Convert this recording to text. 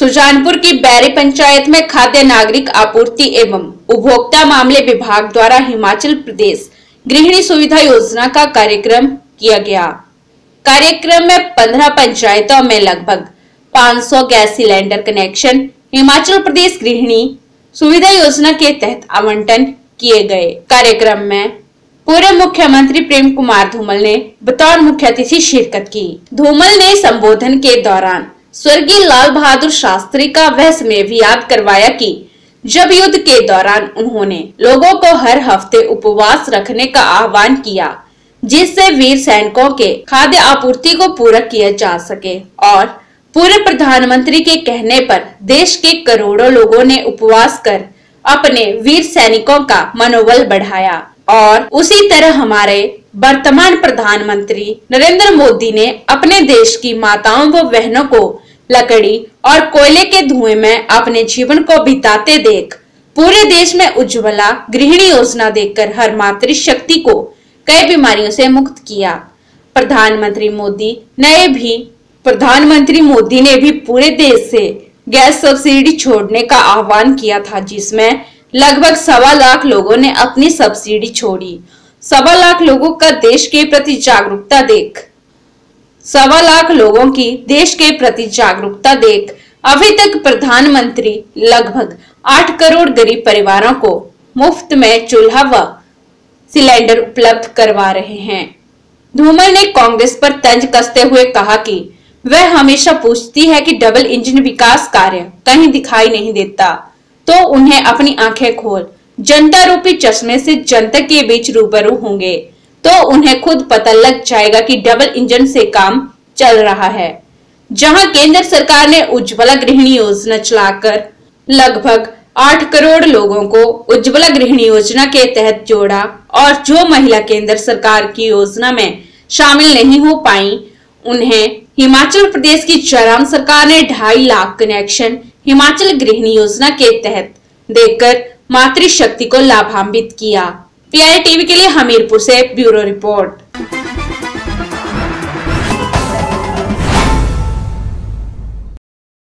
सुजानपुर की बैरी पंचायत में खाद्य नागरिक आपूर्ति एवं उपभोक्ता मामले विभाग द्वारा हिमाचल प्रदेश गृहिणी सुविधा योजना का कार्यक्रम किया गया। कार्यक्रम में 15 पंचायतों में लगभग 500 gas cylinder connection Himachal Pradesh गृहिणी सुविधा योजना के तहत आवंटन किए गए। कार्यक्रम में पूर्व मुख्यमंत्री प्रेम कुमार धूमल ने बतौर मुख्य अतिथि शिरकत की। धूमल ने संबोधन के दौरान स्वर्गीय लाल बहादुर शास्त्री का वह समय भी याद करवाया कि जब युद्ध के दौरान उन्होंने लोगों को हर हफ़्ते उपवास रखने का आह्वान किया, जिससे वीर सैनिकों के खाद्य आपूर्ति को पूरा किया जा सके और पूर्व प्रधानमंत्री के कहने पर देश के करोड़ों लोगों ने उपवास कर अपने वीर सैनिकों का मनोबल बढ़ाया। और उसी तरह हमारे वर्तमान प्रधानमंत्री नरेंद्र मोदी ने अपने देश की माताओं व बहनों को लकड़ी और कोयले के धुएँ में अपने जीवन को बिताते देख, पूरे देश में उज्ज्वला गृहिणी योजना देकर हर मातृ शक्ति को कई बीमारियों से मुक्त किया। प्रधानमंत्री मोदी ने भी, प्रधानमंत्री मोदी ने भी पूरे देश से गैस सब्सिडी छोड़ने का आह्वान किया था, जिसमें लगभग सवा लाख लोगों ने अपनी सब्सिडी छोड़ी सवा लाख लोगों का देश के प्रति जागरूकता देख। सवा लाख लोगों की देश के प्रति जागरूकता देख। अभी तक प्रधानमंत्री लगभग आठ करोड़ गरीब परिवारों को मुफ़्त में चूल्हा व सिलेंडर उपलब्ध करवा रहे हैं। धूमल ने कांग्रेस पर तंज कसते हुए कहा कि वह हमेशा पूछती है कि डबल इंजन विकास कार्य कहीं दिखाई नहीं देता तो उन्हें अपनी आँखें खोल। जनता रूपी चश्मे से जनता के बीच रूबरू होंगे। तो उन्हें खुद पता लग जाएगा कि डबल इंजन से काम चल रहा है। जहाँ केंद्र सरकार ने उज्ज्वला गृहिणी योजना चलाकर लगभग आठ करोड़ लोगों को उज्ज्वला गृहिणी योजना के तहत जोड़ा और जो महिला केंद्र सरकार की योजना में शामिल नहीं हो पाई, उन्हें हिमाचल प्रदेश की जयराम सरकार ने ढाई लाख कनेक्शन हिमाचल गृहिणी योजना के तहत देकर मातृशक्ति को लाभान्वित किया। पीआई टीवी के लिए हमीरपुर से ब्यूरो रिपोर्ट।